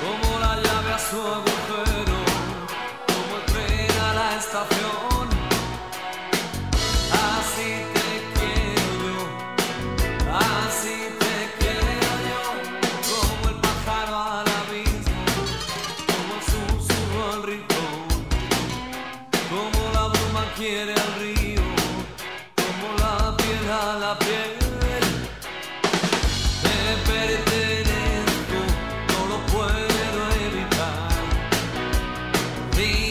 como la llave a su agujero, como el tren a la estación. Así te quiero yo, así te quiero yo, como el pájaro al abismo, como el susurro al rincón, como la bruma quiere al río. me.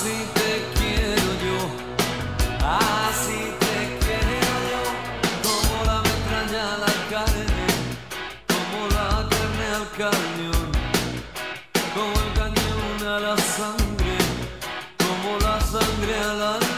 Así te quiero yo, así te quiero yo, como la metraña a la carne, como la carne al cañón, como el cañón a la sangre, como la sangre a la...